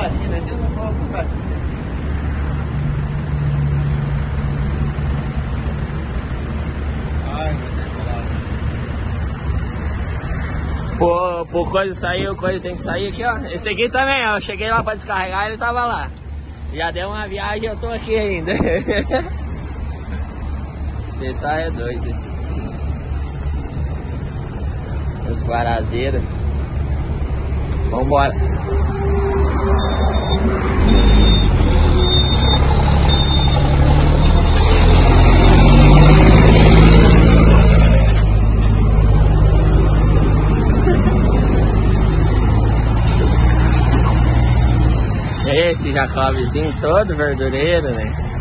né? Tem um pouco pra Pô, pô, coisa saiu, coisa tem que sair aqui, ó. Esse aqui também, ó. Eu cheguei lá pra descarregar ele tava lá. Já deu uma viagem eu tô aqui ainda. Você tá é doido. Os guarazeiros. Vambora. Esse Jacobezinho todo verdureiro, né?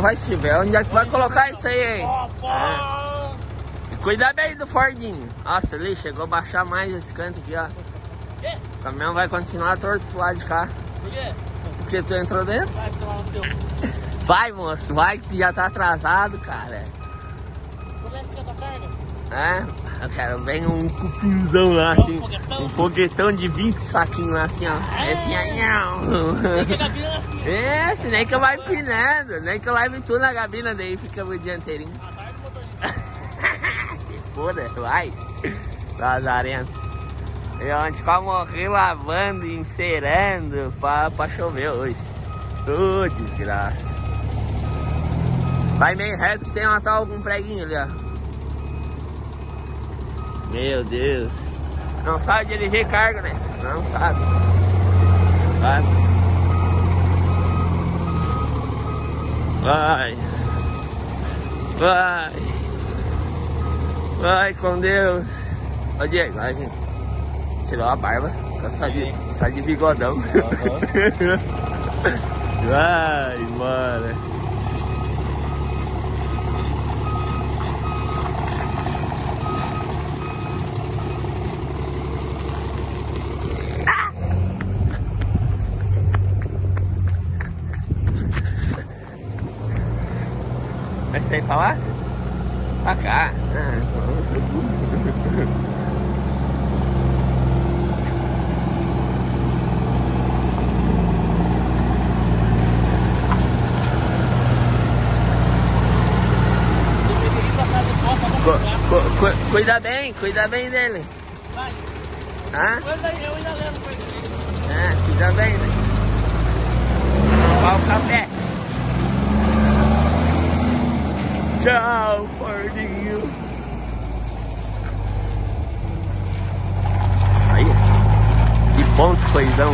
Não vai se tiver, onde é que vai colocar isso aí, hein? É. E Cuida bem do Fordinho. Nossa, ali chegou a baixar mais esse canto aqui, ó. O caminhão vai continuar torto pro lado de cá. Por quê? Porque tu entrou dentro? Vai moço, vai que tu já tá atrasado, cara. Como é que quer tua carga? É, eu quero bem um cupinzão lá, assim. Um foguetão? Um foguetão de 20 saquinhos lá, assim, ó. Esse aí, Tem que não. a gabina assim. Nem que eu vai empinando, nem que eu leve tudo na gabina, daí fica o dianteirinho. Do motorista. Se foda, vai. Lazarento. Eu ontem quase morri lavando e encerando pra, pra chover hoje. Ô, desgraça. Vai meio reto que tem uma tal com um preguinho ali, ó. Meu Deus. Não sabe dirigir carga, né? Não sabe. Vai. Vai. Vai. Vai com Deus. Ô Diego, vai, gente. Tirou a barba. Sai de, sai de bigodão. vai, mano. sei falar? Pra cá. Ah. Cu cu cuida bem, cuida bem dele. Vai. Hã? Eu ainda lembro coisa dele. É, cuida bem, né? Não o café. Tchau, Fordinho. Aí, que bom que coisão.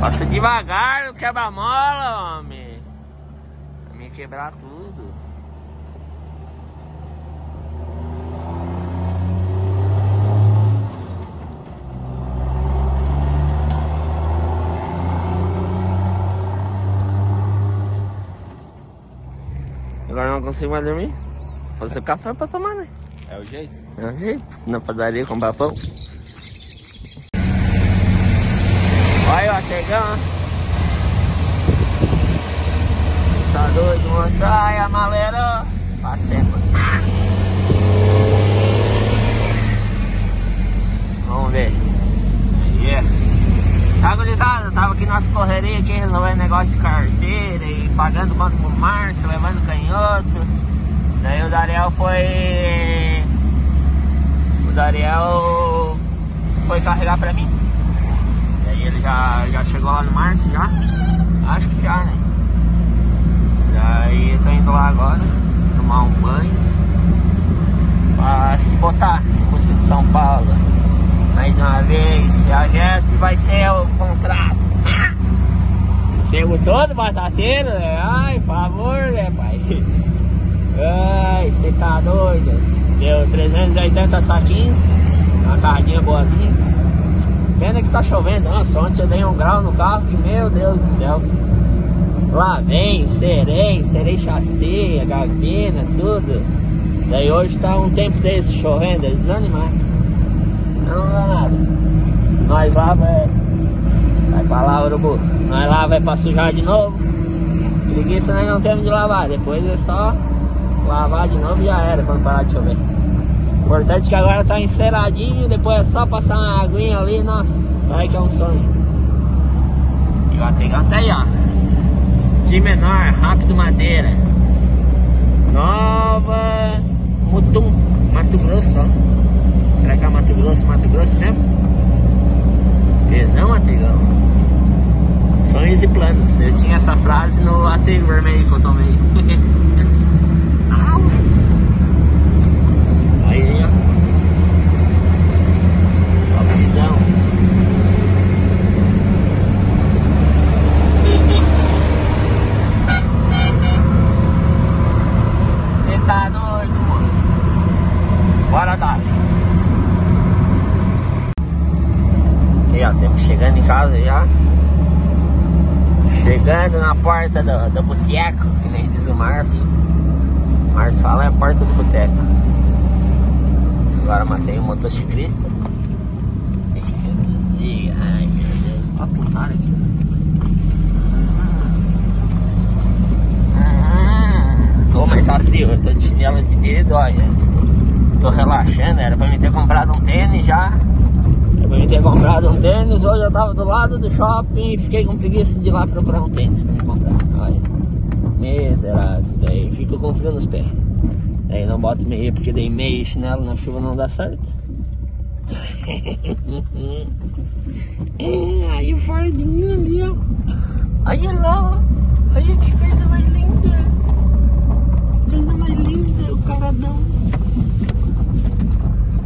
Passa devagar, não quebra mola, homem. Vai me quebrar tudo. Agora não consigo mais dormir. Fazer café pra tomar, né? É o jeito? É o jeito. Na padaria comprar pão. Olha o ategão. Tá doido, moça? Ai, a malera. Passei, Vamos ver. Yeah. Tá, gurizada? Tava aqui nas correrias aqui resolvendo negócio de carteira e pagando conta pro Márcio, levando canhoto. Daí o Dariel foi. O Dariel foi carregar pra mim. Daí ele já, já chegou lá no Márcio já. Acho que já, né? Daí eu tô indo lá agora, tomar um banho. Pra se botar em busca de São Paulo. A GESP vai ser o contrato. Chego todo batateiro, né? Ai, por favor, né, pai? Ai, você tá doido? Deu 380 saquinhos, uma carradinha boazinha. Pena que tá chovendo. Nossa, ontem eu dei um grau no carro que, meu Deus do céu. Lá vem, serei, serei chassi, a gavina, tudo. Daí hoje tá um tempo desse chovendo, é desanimar. Não dá nada. Nós lava é. Sai pra lá, urubu. Nós lava é pra sujar de novo. Preguiça nós não temos de lavar. Depois é só lavar de novo e já era quando parar de chover. Importante que agora tá enceradinho, depois é só passar uma aguinha ali, nossa, sai que é um sonho. E ó, tem até aí, ó. De menor, rápido madeira. Nova Mutum, Mato Grosso, ó. Será que é Mato Grosso, Mato Grosso mesmo? Tesão, Ategão. Sonhos e planos. Eu tinha essa frase no atego vermelho que eu tomei. Au. Aí, ó. Ó, a visão. Você tá doido, moço? Bora dar. E ó, temos chegando em casa já. Chegando na porta do, do boteco, que nem diz o Márcio. O Márcio fala é a porta do boteco. Agora matei um motociclista. Ai meu Deus, aqui. Ah, Ô, mas tá frio, eu tô de chinelo de dedo, olha. Tô relaxando, era pra mim ter comprado um tênis já. Era pra mim ter comprado um tênis, hoje eu tava do lado do shopping e fiquei com preguiça de ir lá procurar um tênis pra me comprar. Olha. Miserável, daí fico com frio nos pés. Daí não boto meia porque dei meia e chinelo na chuva não dá certo. Aí o fardinho ali, ó. Olha lá, ó. olha que coisa mais linda. Coisa mais linda, o caradão.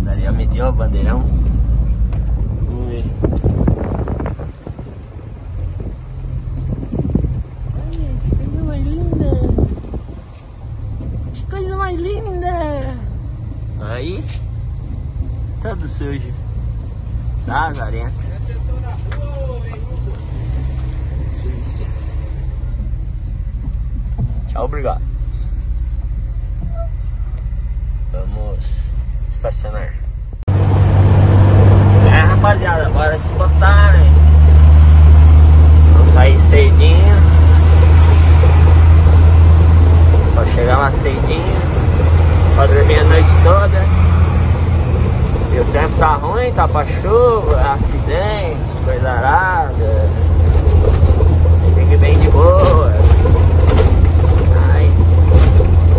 Daria mediu o bandeirão. Vamos ver. Olha, que coisa mais linda. Que coisa mais linda. Aí, todo Sujo, esquece. Tchau, obrigado. Vamos estacionar. É, rapaziada, bora se botar? Vamos sair cedinho. Pra chegar lá cedinho. Pra dormir a noite toda. O tempo tá ruim, tá pra chuva, acidente, coisa arada. Fique bem de boa. Ai,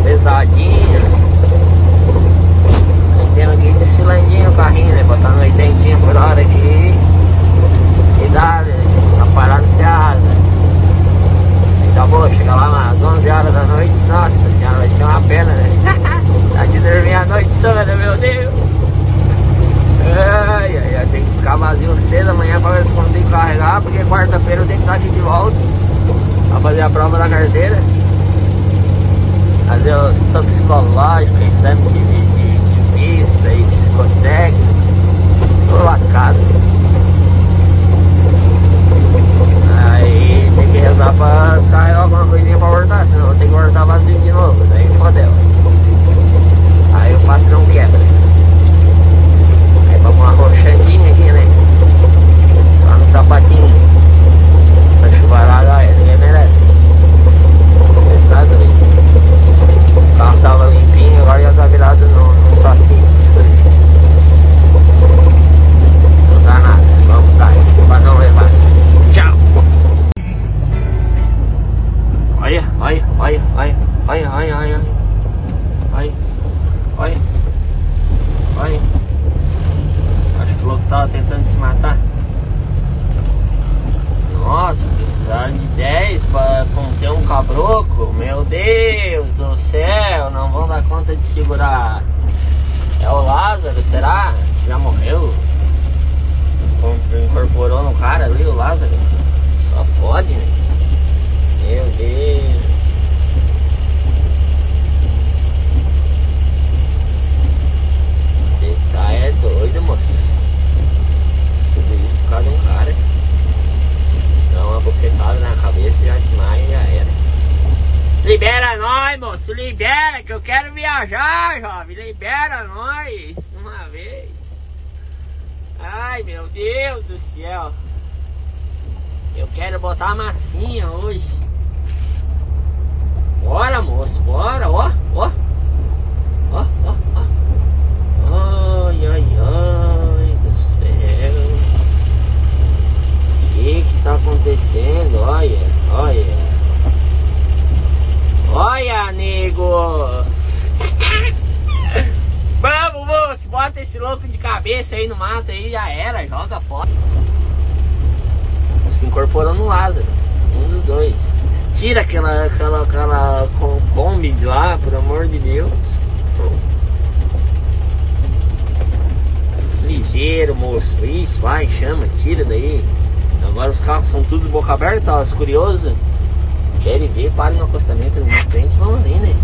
pesadinha. Aí tem aqui desfilandinho o carrinho, né? Botando 80 por hora aqui. E dá, né? Essa parada se asa. Aí tá bom, chega lá umas 11 horas da noite. Nossa senhora, vai ser uma pena, né? tá de dormir a noite toda, meu Deus. Ai, ai, ai, tem que ficar vazio cedo amanhã pra ver se consigo carregar, porque quarta-feira eu tenho que estar aqui de volta pra fazer a prova da carteira. Fazer os toxicológicos, exame de, de, de vista e psicotécnico. Tô lascado. Aí tem que rezar pra carregar alguma coisinha pra voltar, senão eu tenho que voltar vazio de novo, daí fodeu. Aí o patrão quebra. Libera que eu quero viajar, jovem. Libera nós uma vez. Ai, meu Deus do céu. Eu quero botar a massinha hoje. Bora, moço, bora, ó, ó. Ó, ó, ó. Ai, ai, ai do céu. O que que tá acontecendo? Olha, olha. Olha, nego. Vamos, moço, bota esse louco de cabeça aí no mato aí, já era, joga fora. Se incorporou no Lázaro, um dos dois. Tira aquela, aquela, aquela com- Kombi de lá, por amor de Deus. Ligeiro, moço. Isso, vai, chama, tira daí. Agora os carros são todos boca aberta, ó, os curiosos. Querem ver, para no acostamento na frente vão ali, né?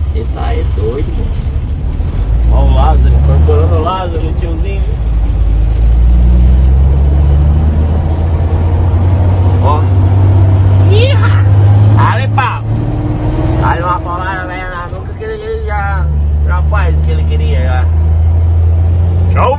Você tá é doido, moço. Olha o Lázaro, incorporando o Lázaro, o tiozinho. Ó. Irra! Ale pau! Ali uma palavra velha na nuca que ele já, já faz o que ele queria já. Tchau,